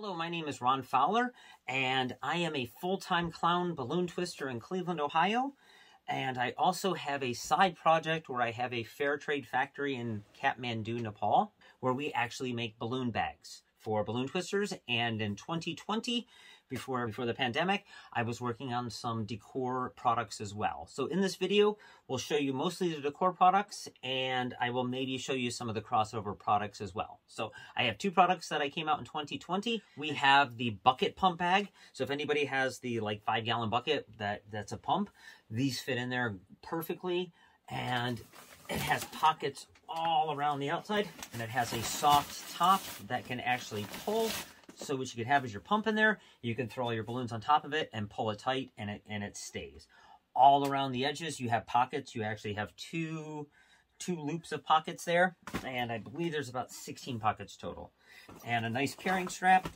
Hello, my name is Ron Fowler, and I am a full-time clown balloon twister in Cleveland, Ohio. And I also have a side project where I have a fair trade factory in Kathmandu, Nepal, where we actually make balloon bags for balloon twisters. And in 2020, before before the pandemic, I was working on some decor products as well. So in this video, we'll show you mostly the decor products, and I will maybe show you some of the crossover products as well. So I have two products that I came out in 2020. We have the bucket pump bag. So if anybody has the like five gallon bucket that that's a pump, these fit in there perfectly, and it has pockets all around the outside, and it has a soft top that can actually pull. So what you could have is your pump in there. You can throw all your balloons on top of it and pull it tight, and it and it stays. All around the edges, you have pockets. You actually have two two loops of pockets there, and I believe there's about 16 pockets total. And a nice carrying strap.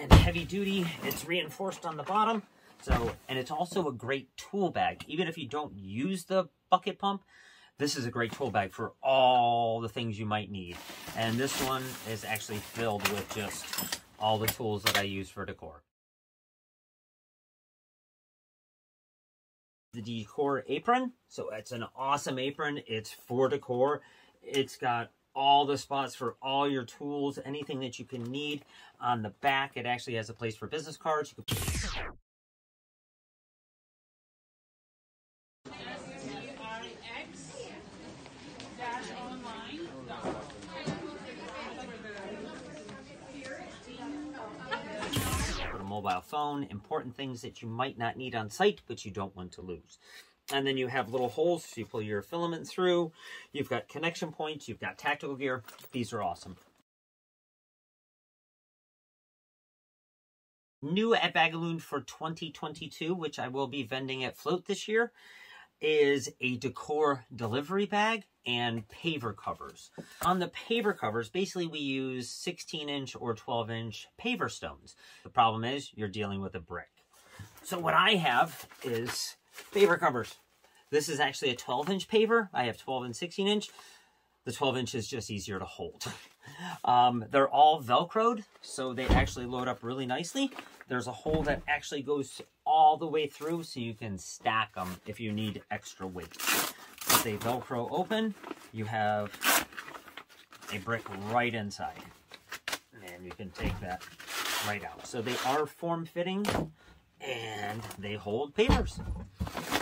And heavy duty, it's reinforced on the bottom. So, and it's also a great tool bag. Even if you don't use the bucket pump, this is a great tool bag for all the things you might need. And this one is actually filled with just all the tools that I use for decor. The decor apron. So it's an awesome apron. It's for decor. It's got all the spots for all your tools, anything that you can need. On the back, it actually has a place for business cards. Mobile phone, important things that you might not need on site, but you don't want to lose. And then you have little holes so you pull your filament through. You've got connection points. You've got tactical gear. These are awesome. New at Bagalloon for 2022, which I will be vending at Float this year, is a decor delivery bag and paver covers. On the paver covers, basically we use 16 inch or 12 inch paver stones. The problem is you're dealing with a brick. So what I have is paver covers. This is actually a 12 inch paver. I have 12 and 16 inch. The 12 inch is just easier to hold. um, they're all Velcroed, so they actually load up really nicely. There's a hole that actually goes all the way through so you can stack them if you need extra weight. If they Velcro open, you have a brick right inside. And you can take that right out. So they are form-fitting and they hold pavers.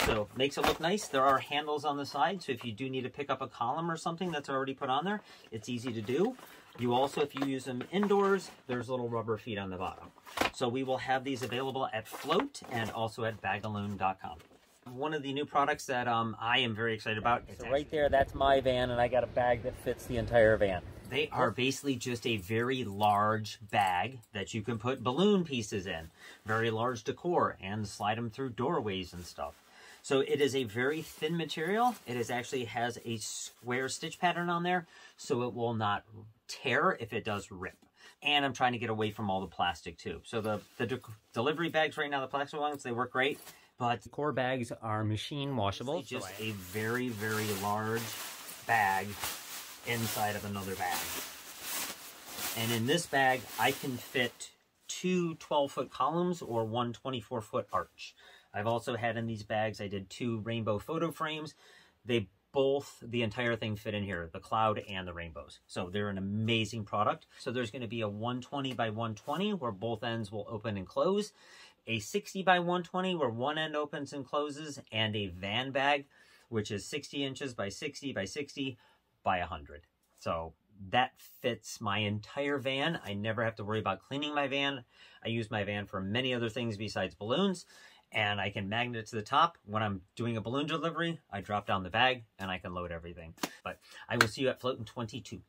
So makes it look nice. There are handles on the side, so if you do need to pick up a column or something that's already put on there, it's easy to do. You also, if you use them indoors, there's little rubber feet on the bottom. So we will have these available at Float and also at bagalloon.com. One of the new products that um, I am very excited about. So right there, that's my van, and I got a bag that fits the entire van. They are basically just a very large bag that you can put balloon pieces in. Very large decor and slide them through doorways and stuff. So it is a very thin material. It is actually has a square stitch pattern on there, so it will not tear if it does rip. And I'm trying to get away from all the plastic too. So the, the de delivery bags right now, the plastic ones, they work great. But the core bags are machine washable. It's just a very, very large bag inside of another bag. And in this bag, I can fit two 12-foot columns or one 24-foot arch. I've also had in these bags, I did two rainbow photo frames. They both, the entire thing fit in here, the cloud and the rainbows. So they're an amazing product. So there's gonna be a 120 by 120 where both ends will open and close, a 60 by 120 where one end opens and closes, and a van bag, which is 60 inches by 60 by 60 by 100. So that fits my entire van. I never have to worry about cleaning my van. I use my van for many other things besides balloons and I can magnet it to the top. When I'm doing a balloon delivery, I drop down the bag and I can load everything. But I will see you at Float in 22.